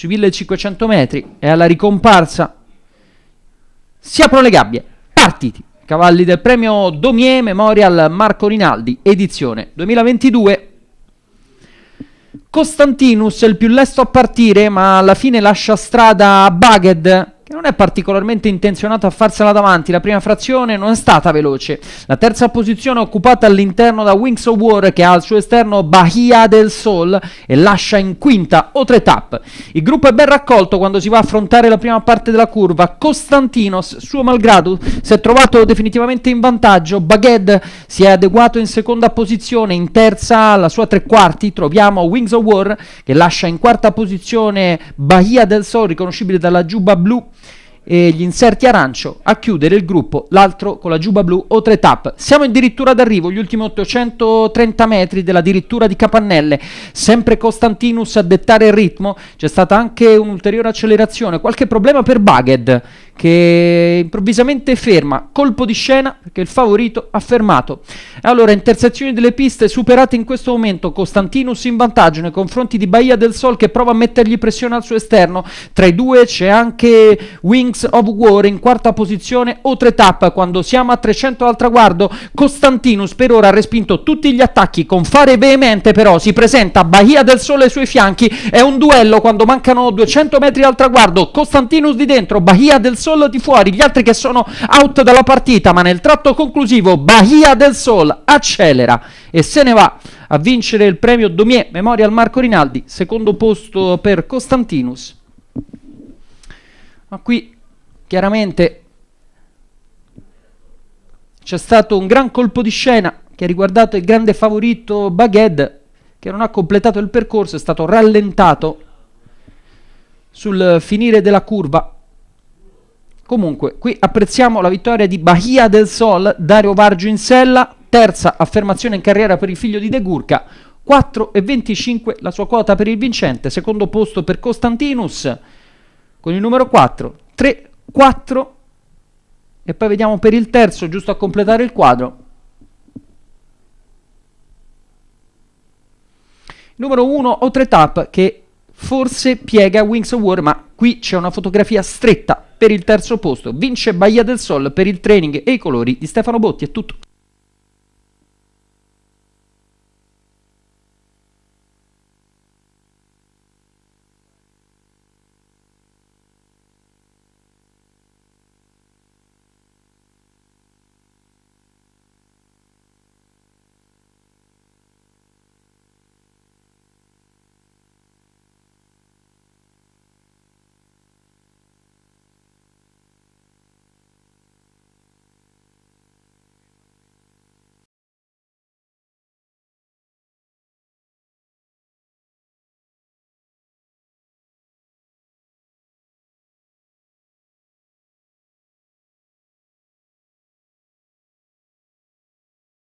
sui 1500 metri e alla ricomparsa si aprono le gabbie, partiti. Cavalli del premio Domie Memorial Marco Rinaldi, edizione 2022. Costantinus è il più lesto a partire, ma alla fine lascia strada a Baghed non è particolarmente intenzionato a farsela davanti. La prima frazione non è stata veloce. La terza posizione è occupata all'interno da Wings of War che ha al suo esterno Bahia del Sol e lascia in quinta o tre tap. Il gruppo è ben raccolto quando si va a affrontare la prima parte della curva. Costantinos, suo malgrado, si è trovato definitivamente in vantaggio. Baghed si è adeguato in seconda posizione. In terza, alla sua tre quarti, troviamo Wings of War che lascia in quarta posizione Bahia del Sol, riconoscibile dalla giubba blu e gli inserti arancio a chiudere il gruppo, l'altro con la giuba blu o tre tap. Siamo addirittura d'arrivo, gli ultimi 830 metri della dirittura di Capannelle, sempre Costantinus a dettare il ritmo, c'è stata anche un'ulteriore accelerazione, qualche problema per Baghed che improvvisamente ferma, colpo di scena perché il favorito ha fermato. Allora, intersezioni delle piste superate in questo momento, Costantinus in vantaggio nei confronti di Bahia del Sol che prova a mettergli pressione al suo esterno, tra i due c'è anche Wings of War in quarta posizione o tre tap quando siamo a 300 al traguardo, Costantinus per ora ha respinto tutti gli attacchi con fare veemente però si presenta Bahia del Sole ai suoi fianchi, è un duello quando mancano 200 metri al traguardo, Costantinus di dentro, Bahia del Sole Sol di fuori, gli altri che sono out dalla partita, ma nel tratto conclusivo Bahia del Sol accelera e se ne va a vincere il premio Domie Memorial Marco Rinaldi, secondo posto per Costantinus. Ma qui chiaramente c'è stato un gran colpo di scena che ha riguardato il grande favorito Baghed che non ha completato il percorso, è stato rallentato sul finire della curva Comunque, qui apprezziamo la vittoria di Bahia del Sol, Dario Vargio in sella, terza affermazione in carriera per il figlio di De Gurca, 4,25 la sua quota per il vincente, secondo posto per Costantinus con il numero 4, 3, 4 e poi vediamo per il terzo, giusto a completare il quadro. Numero 1 o 3 tap che forse piega Wings of War, ma qui c'è una fotografia stretta per il terzo posto. Vince Baia del Sol per il training e i colori di Stefano Botti. È tutto.